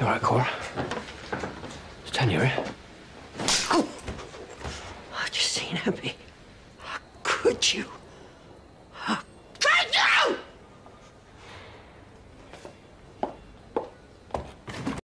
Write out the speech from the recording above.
You all right, Cora? It's ten year. Oh! I just seen Abby. How could you?